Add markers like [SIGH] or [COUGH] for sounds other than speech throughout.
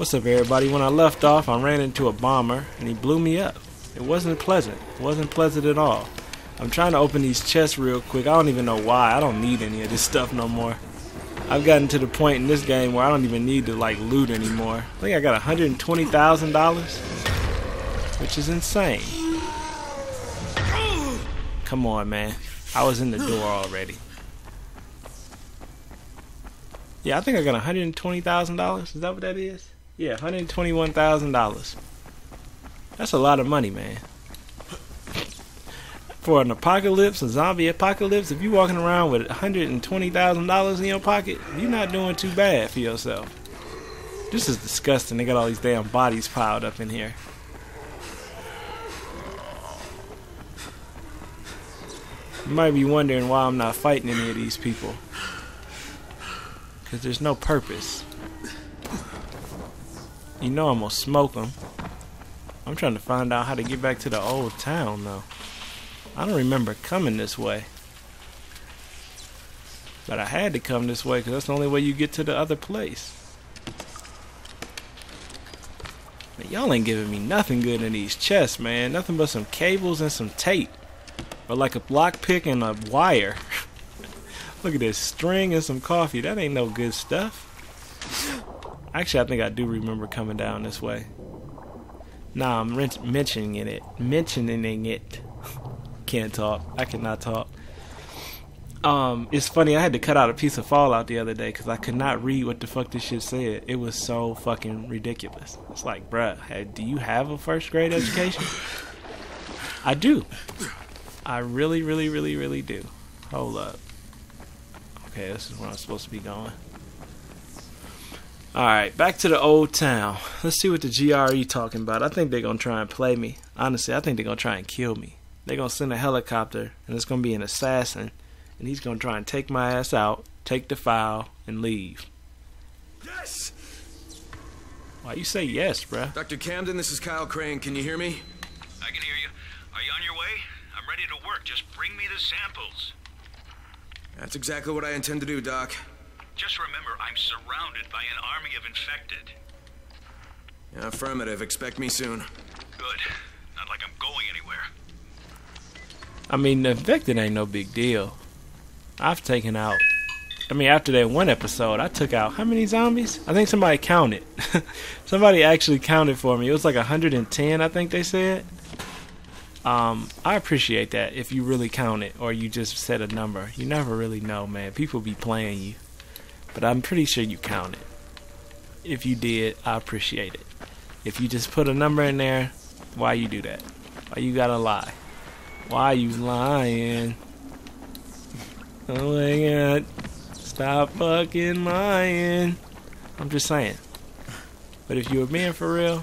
What's up, everybody? When I left off, I ran into a bomber and he blew me up. It wasn't pleasant. It wasn't pleasant at all. I'm trying to open these chests real quick. I don't even know why. I don't need any of this stuff no more. I've gotten to the point in this game where I don't even need to like loot anymore. I think I got $120,000, which is insane. Come on, man. I was in the door already. Yeah, I think I got $120,000. Is that what that is? Yeah, $121,000. That's a lot of money, man. For an apocalypse, a zombie apocalypse, if you're walking around with $120,000 in your pocket, you're not doing too bad for yourself. This is disgusting. They got all these damn bodies piled up in here. You might be wondering why I'm not fighting any of these people. Because there's no purpose. You know I'm gonna smoke them. I'm trying to find out how to get back to the old town, though. I don't remember coming this way. But I had to come this way because that's the only way you get to the other place. Y'all ain't giving me nothing good in these chests, man. Nothing but some cables and some tape. Or like a block pick and a wire. [LAUGHS] Look at this string and some coffee. That ain't no good stuff. Actually, I think I do remember coming down this way. Nah, I'm mentioning it. Mentioning it. [LAUGHS] Can't talk. I cannot talk. Um, it's funny. I had to cut out a piece of Fallout the other day because I could not read what the fuck this shit said. It was so fucking ridiculous. It's like, bruh, do you have a first grade education? I do. I really, really, really, really do. Hold up. Okay, this is where I'm supposed to be going. Alright, back to the old town. Let's see what the GRE talking about. I think they're gonna try and play me. Honestly, I think they're gonna try and kill me. They're gonna send a helicopter and it's gonna be an assassin and he's gonna try and take my ass out, take the file, and leave. Yes! Why you say yes, bruh? Dr. Camden, this is Kyle Crane. Can you hear me? I can hear you. Are you on your way? I'm ready to work. Just bring me the samples. That's exactly what I intend to do, Doc. Just remember, I'm surrounded by an army of infected. Affirmative. Expect me soon. Good. Not like I'm going anywhere. I mean, the infected ain't no big deal. I've taken out. I mean, after that one episode, I took out how many zombies? I think somebody counted. [LAUGHS] somebody actually counted for me. It was like 110, I think they said. Um, I appreciate that if you really count it or you just set a number. You never really know, man. People be playing you. But I'm pretty sure you counted. If you did, I appreciate it. If you just put a number in there, why you do that? Why you gotta lie? Why you lying? [LAUGHS] Oh my god. Stop fucking lying. I'm just saying. But if you were being for real,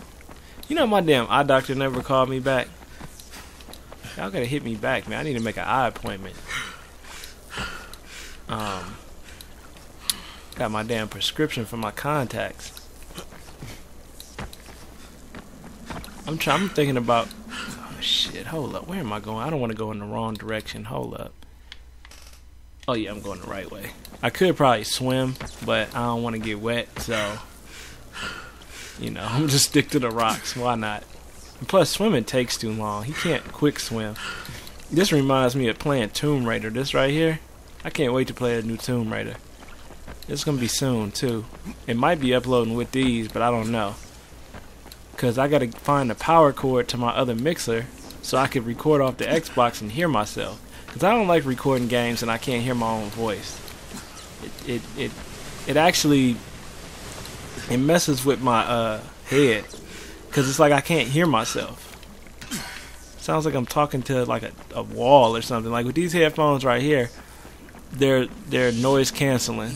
you know my damn eye doctor never called me back. Y'all gotta hit me back, man. I need to make an eye appointment. Um, got my damn prescription for my contacts. I'm trying. I'm thinking about. Oh shit! Hold up. Where am I going? I don't want to go in the wrong direction. Hold up. Oh yeah, I'm going the right way. I could probably swim, but I don't want to get wet, so you know, [LAUGHS] I'm just stick to the rocks. Why not? And plus, swimming takes too long. He can't quick swim. This reminds me of playing Tomb Raider. This right here, I can't wait to play a new Tomb Raider. It's gonna be soon too. It might be uploading with these, but I don't know. Cause I gotta find the power cord to my other mixer so I could record off the Xbox and hear myself. Cause I don't like recording games and I can't hear my own voice. It it it, it actually it messes with my uh, head because it's like I can't hear myself. Sounds like I'm talking to like a, a wall or something. Like with these headphones right here, they're they're noise canceling,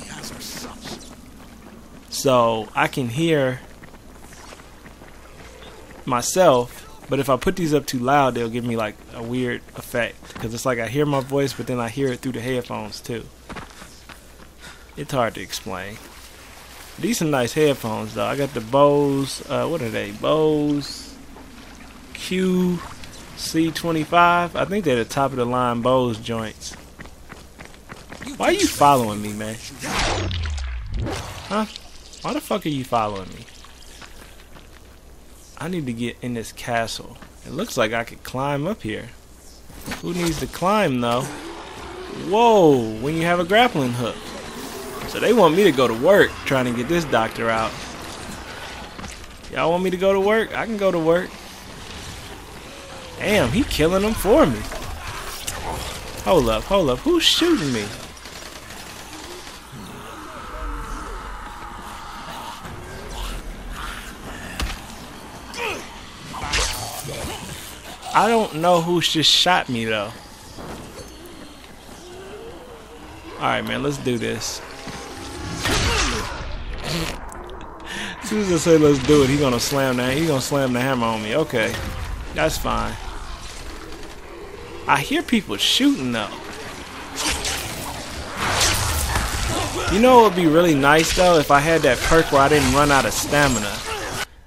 so I can hear myself. But if I put these up too loud, they'll give me like a weird effect because it's like I hear my voice, but then I hear it through the headphones too. It's hard to explain. These are nice headphones though. I got the Bose. Uh, what are they? Bose QC25. I think they're the top of the line Bose joints. Why are you following me, man? Huh? Why the fuck are you following me? I need to get in this castle. It looks like I could climb up here. Who needs to climb though? Whoa, when you have a grappling hook. So they want me to go to work trying to get this doctor out. Y'all want me to go to work? I can go to work. Damn, he killing them for me. Hold up, hold up. Who's shooting me? I don't know who just shot me though. Alright man, let's do this. as soon as I say let's do it, he gonna slam that he gonna slam the hammer on me. Okay. That's fine. I hear people shooting though. You know what would be really nice though if I had that perk where I didn't run out of stamina.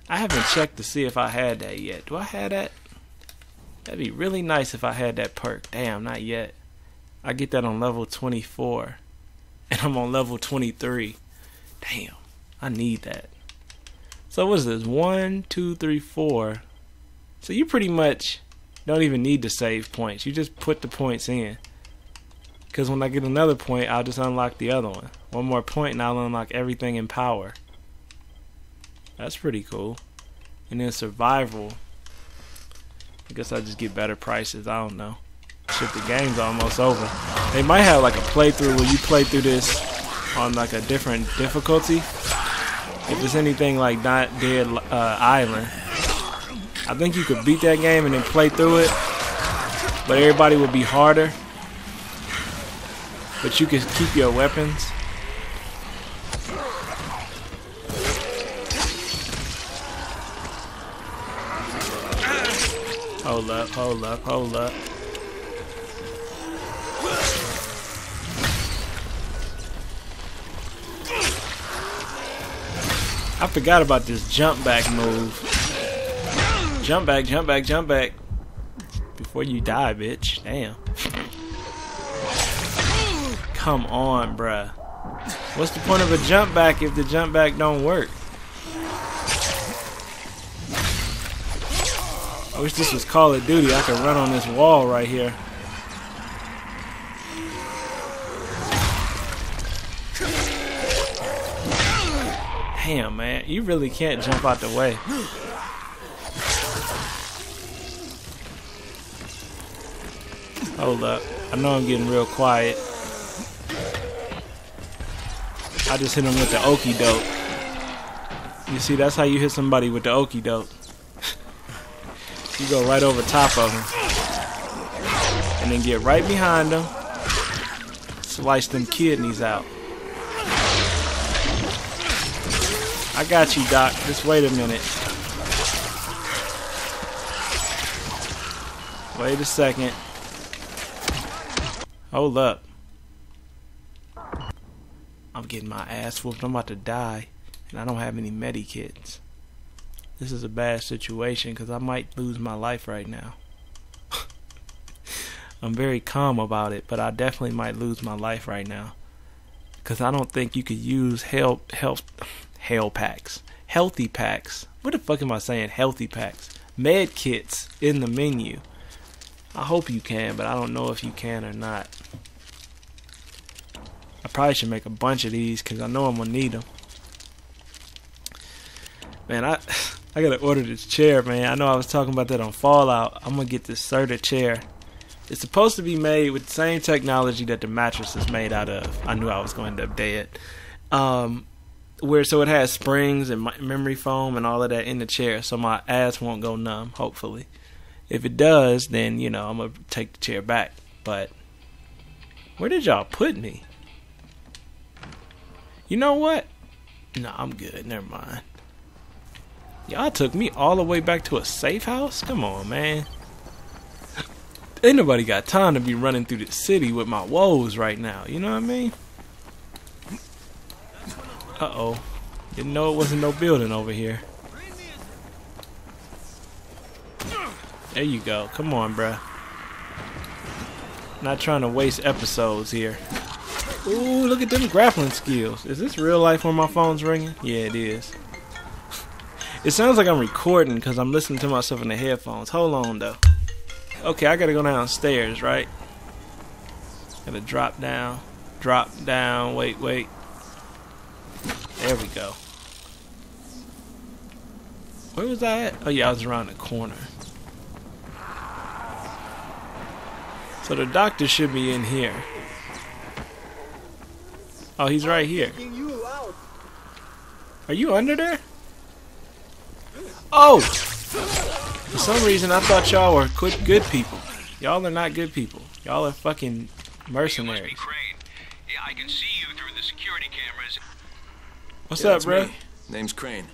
I haven't checked to see if I had that yet. Do I have that? That'd be really nice if I had that perk. Damn, not yet. I get that on level 24. And I'm on level 23. Damn, I need that. So what is this? One, two, three, four. So you pretty much don't even need to save points. You just put the points in. Because when I get another point, I'll just unlock the other one. One more point and I'll unlock everything in power. That's pretty cool. And then survival. I guess I just get better prices. I don't know. Shit, the game's almost over. They might have like a playthrough where you play through this on like a different difficulty. If it's anything like Not Dead uh, Island, I think you could beat that game and then play through it, but everybody would be harder. But you can keep your weapons. Hold up, hold up. I forgot about this jump back move. Jump back, jump back, jump back. Before you die, bitch. Damn. Come on, bruh. What's the point of a jump back if the jump back don't work? Wish this was Call of Duty. I could run on this wall right here. Damn, man. You really can't jump out the way. Hold up. I know I'm getting real quiet. I just hit him with the okie doke. You see, that's how you hit somebody with the okie doke. You go right over top of him. And then get right behind him. Slice them kidneys out. I got you, Doc. Just wait a minute. Wait a second. Hold up. I'm getting my ass whooped. I'm about to die. And I don't have any medikits. This is a bad situation because I might lose my life right now. [LAUGHS] I'm very calm about it, but I definitely might lose my life right now. Because I don't think you could use health, health, hell packs. Healthy packs. What the fuck am I saying? Healthy packs. Med kits in the menu. I hope you can, but I don't know if you can or not. I probably should make a bunch of these because I know I'm gonna need them. Man, I I gotta order this chair, man. I know I was talking about that on Fallout. I'm gonna get this Serta chair. It's supposed to be made with the same technology that the mattress is made out of. I knew I was going to update up dead. Um, where so it has springs and memory foam and all of that in the chair, so my ass won't go numb. Hopefully, if it does, then you know I'm gonna take the chair back. But where did y'all put me? You know what? No, I'm good. Never mind. Y'all took me all the way back to a safe house? Come on, man. Ain't nobody got time to be running through the city with my woes right now. You know what I mean? Uh-oh. Didn't know it wasn't no building over here. There you go. Come on, bruh. Not trying to waste episodes here. Ooh, look at them grappling skills. Is this real life when my phone's ringing? Yeah, it is. It sounds like I'm recording because I'm listening to myself in the headphones. Hold on though. Okay, I gotta go downstairs, right? Gotta drop down, drop down. Wait, wait. There we go. Where was I at? Oh yeah, I was around the corner. So the doctor should be in here. Oh, he's right here. Are you under there? Oh! For some reason, I thought y'all were good, good people. Y'all are not good people. Y'all are fucking You must mercenaries. Crane. Yeah, I can see you through the security cameras. What's Yeah, up, bro? me. Name's Crane.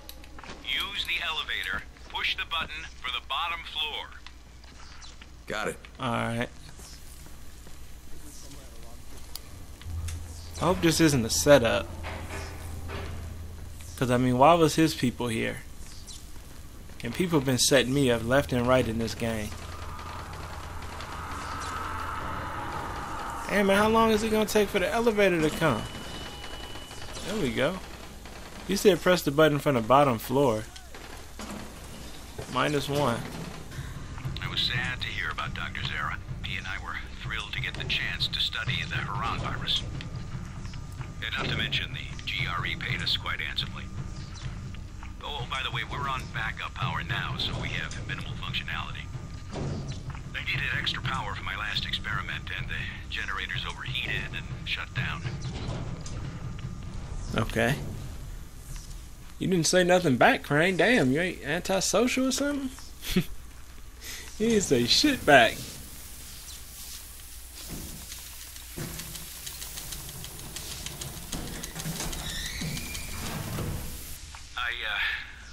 Use the elevator. Push the button for the bottom floor. Got it. Alright. I hope this isn't a setup. Because, I mean, why was his people here? And people have been setting me up left and right in this game. Hey, man, how long is it to take for the elevator to come? There we go. You said press the button from the bottom floor. Minus one. I was sad to hear about Dr. Zere. He and I were thrilled to get the chance to study the Harran virus. And not to mention the by the way, we're on backup power now, so we have minimal functionality. I needed extra power for my last experiment, and the generators overheated and shut down. Okay. You didn't say nothing back, Crane. Damn, you ain't antisocial or something? [LAUGHS] you didn't say shit back. I uh,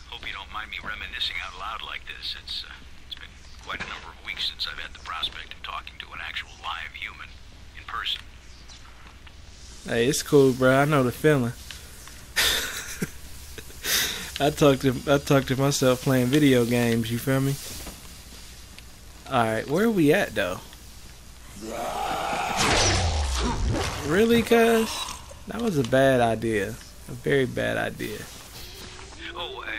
hope you don't mind me reminiscing out loud like this. It's uh, it's been quite a number of weeks since I've had the prospect of talking to an actual live human in person. Hey, it's cool, bro. I know the feeling. [LAUGHS] I talked to I talked to myself playing video games. You feel me? All right, where are we at though? Really, cuz that was a bad idea. A very bad idea. Oh, uh,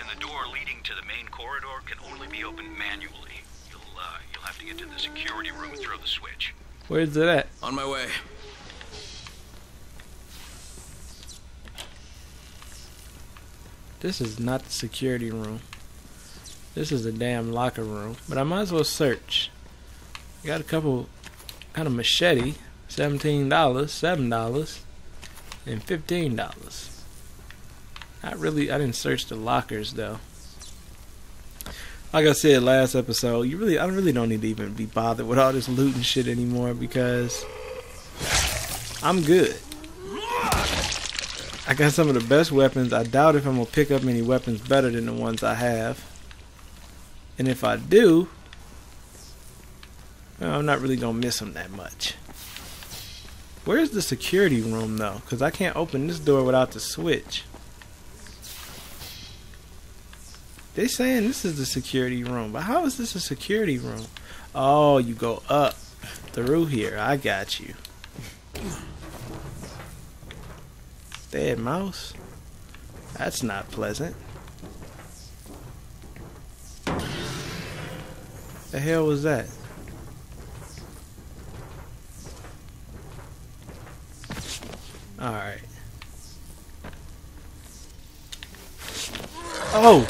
and the door leading to the main corridor can only be opened manually. You'll uh, you'll have to get to the security room and throw the switch. Where's it at? On my way. This is not the security room. This is a damn locker room. But I might as well search. Got a couple kind of machete. Seventeen dollars, seven dollars, and fifteen dollars. Not really I didn't search the lockers though. Like I said last episode, you really I really don't need to even be bothered with all this loot and shit anymore because I'm good. I got some of the best weapons. I doubt if I'm gonna pick up any weapons better than the ones I have. And if I do, well, I'm not really gonna miss them that much. Where's the security room though? Because I can't open this door without the switch. They saying this is the security room, but how is this a security room? Oh, you go up through here. I got you. Dead mouse? That's not pleasant. The hell was that? Alright. Oh!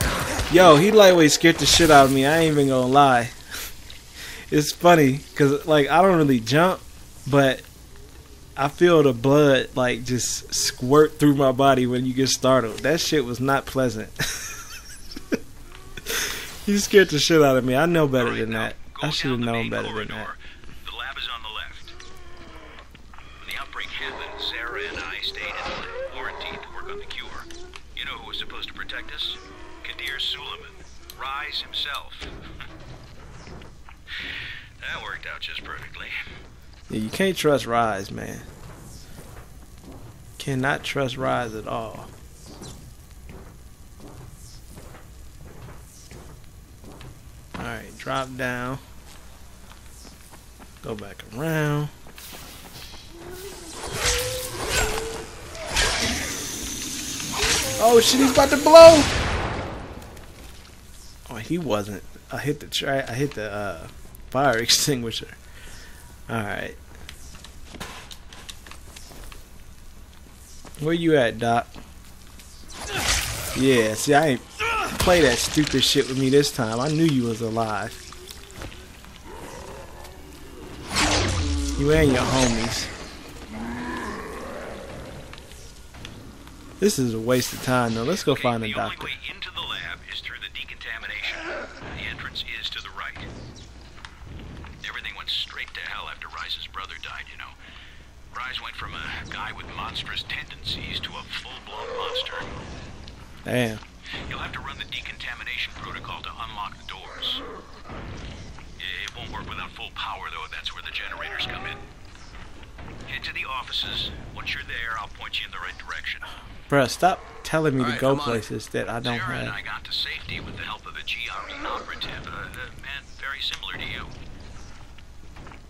Yo, he lightweight scared the shit out of me. I ain't even gonna lie. [LAUGHS] It's funny, because, like, I don't really jump, but I feel the blood like just squirt through my body when you get startled. That shit was not pleasant. [LAUGHS] you scared the shit out of me. I know better than that. I should have known better than that. The lab is on the left. When the outbreak happened, Sarah and I stayed in quarantine to work on the cure. You know who was supposed to protect us? Kadir Suleiman, Rais himself. [LAUGHS] that worked out just perfectly. Yeah, you can't trust Rais, man. Cannot trust Rais at all. Alright, drop down. Go back around. Oh shit, he's about to blow! Oh, he wasn't. I hit the tra- I hit the uh, fire [LAUGHS] extinguisher. All right. Where you at, Doc? Yeah, see, I ain't play that stupid shit with me this time. I knew you was alive. You and your homies. This is a waste of time, though. Let's go find a doctor. Rais went from a guy with monstrous tendencies to a full-blown monster. Damn. You'll have to run the decontamination protocol to unlock the doors. It won't work without full power, though. That's where the generators come in. Head to the offices. Once you're there, I'll point you in the right direction. Bruh, stop telling me to go I'm on it. places that I don't Sarah and. I got to safety with the help of a GRE operative, a, a man very similar to you.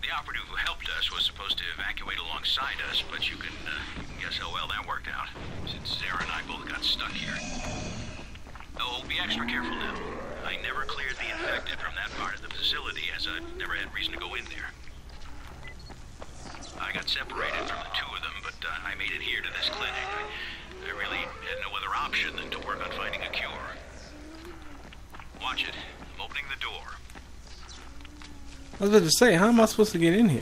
The operative who helped us was supposed to evacuate alongside us, but you can, uh, guess how well that worked out, since Sarah and I both got stuck here. Oh, be extra careful now. I never cleared the infected from that part of the facility, as I never had reason to go in there. I got separated from the two of them, but uh, I made it here to this clinic. I, I really had no other option than to work on finding a cure. Watch it. I'm opening the door. I was about to say, how am I supposed to get in here?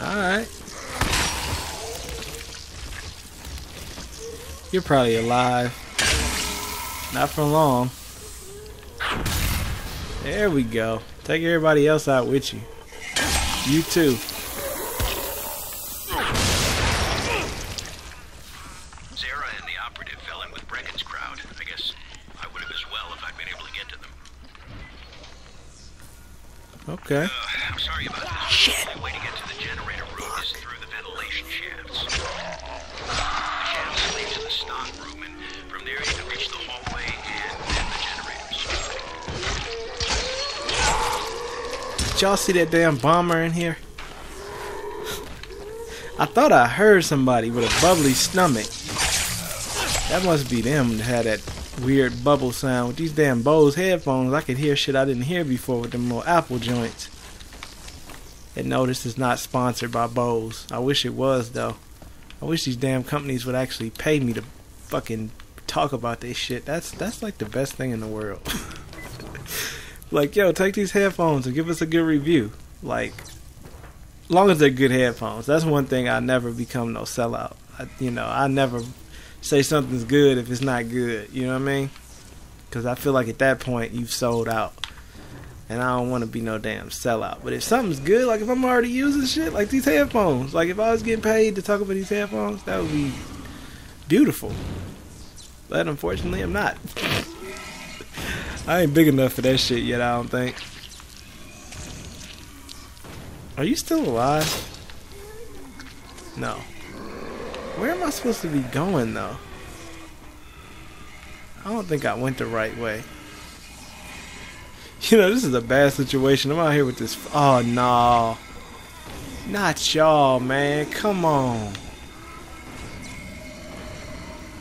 Alright. You're probably alive. Not for long. There we go. Take everybody else out with you. You too. Sarah and the operative fell in with Brecken's crowd. I guess I would have as well if I'd been able to get to them. Okay. Uh, I'm sorry about this. Shit. The way to get to the generator room is through the ventilation shafts. The shafts lead to the stock room, and from there you can reach the hallway and then the generators. Did y'all see that damn bomber in here? I thought I heard somebody with a bubbly stomach. That must be them that had that weird bubble sound. With these damn Bose headphones, I could hear shit I didn't hear before with them little Apple joints. And no, this is not sponsored by Bose. I wish it was though. I wish these damn companies would actually pay me to fucking talk about this shit. That's that's like the best thing in the world. [LAUGHS] like, yo, take these headphones and give us a good review. Like, long as they're good headphones. That's one thing I never become no sellout. I, you know, I never say something's good if it's not good. You know what I mean? Because I feel like at that point you've sold out, and I don't want to be no damn sellout. But if something's good, like if I'm already using shit like these headphones, like if I was getting paid to talk about these headphones, that would be beautiful. But unfortunately, I'm not. [LAUGHS] I ain't big enough for that shit yet. I don't think. Are you still alive? No. Where am I supposed to be going though? I don't think I went the right way. [LAUGHS] You know, this is a bad situation. I'm out here with this. Oh, no. Not y'all, man. Come on.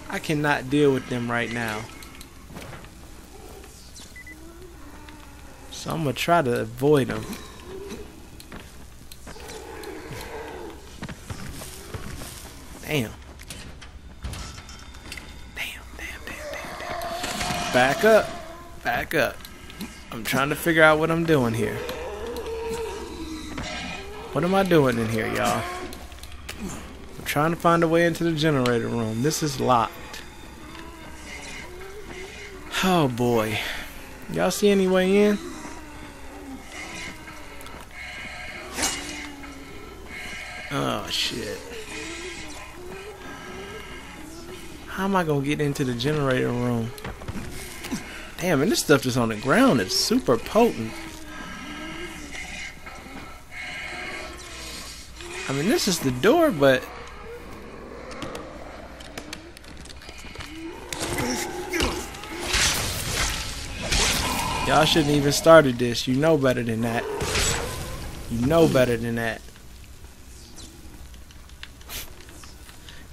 I cannot deal with them right now. So I'm going to try to avoid them. Damn. Damn, damn, damn, damn, damn. Back up. Back up. I'm trying to figure out what I'm doing here. What am I doing in here, y'all? I'm trying to find a way into the generator room. This is locked. Oh boy. Y'all see any way in? Am I gonna get into the generator room? Damn, and this stuff that's on the ground is super potent. I mean, this is the door, but y'all shouldn't even started this. You know better than that. You know better than that.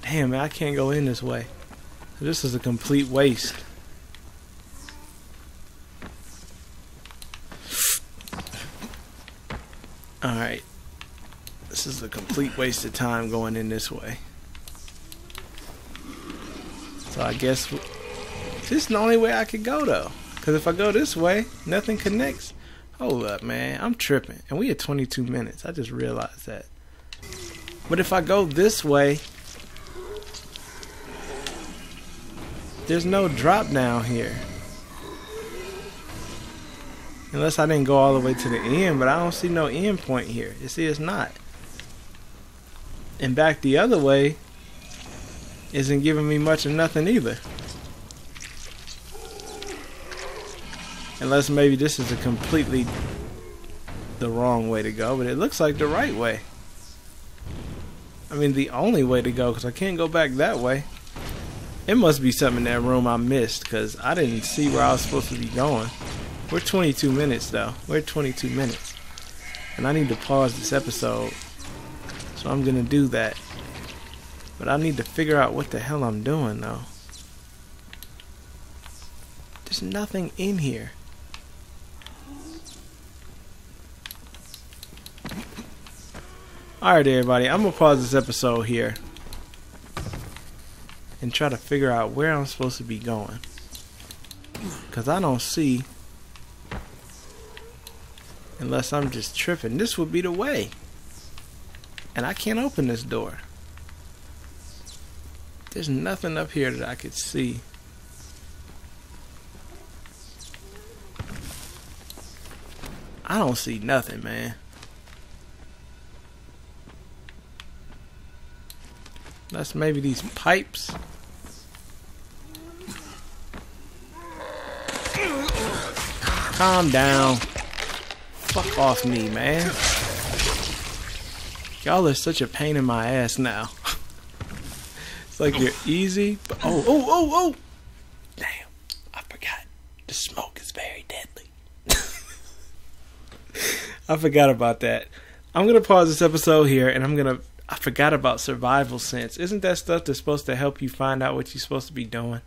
Damn, man, I can't go in this way. This is a complete waste. Alright. This is a complete waste of time going in this way. So I guess this is the only way I could go though. Because if I go this way, nothing connects. Hold up, man. I'm tripping. And we had 22 minutes. I just realized that. But if I go this way, there's no drop down here. Unless I didn't go all the way to the end, but I don't see no end point here. You see, it's not. And back the other way isn't giving me much of nothing either. Unless maybe this is a completely the wrong way to go, but it looks like the right way. I mean, the only way to go, because I can't go back that way. It must be something in that room I missed, because I didn't see where I was supposed to be going. We're 22 minutes, though. We're 22 minutes. And I need to pause this episode. So I'm going to do that. But I need to figure out what the hell I'm doing, though. There's nothing in here. Alright, everybody. I'm going to pause this episode here. And try to figure out where I'm supposed to be going. Because I don't see Unless I'm just tripping. This would be the way. And I can't open this door. There's nothing up here that I could see. I don't see nothing, man. That's maybe these pipes. Calm down. Fuck off me, man. Y'all are such a pain in my ass now. [LAUGHS] it's like you're easy, but oh, oh, oh, oh! Damn, I forgot. The smoke is very deadly. [LAUGHS] I forgot about that. I'm gonna pause this episode here, and I'm gonna. I forgot about survival sense. Isn't that stuff that's supposed to help you find out what you're supposed to be doing?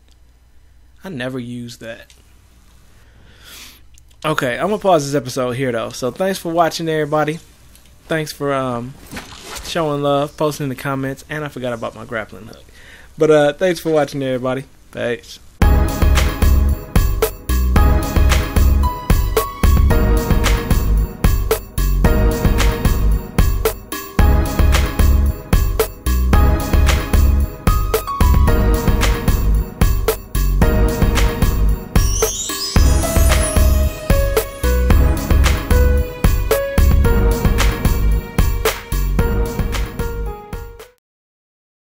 I never use that. Okay, I'm gonna pause this episode here though. So thanks for watching, everybody. Thanks for um showing love, posting in the comments, and I forgot about my grappling hook. But uh thanks for watching, everybody. Thanks.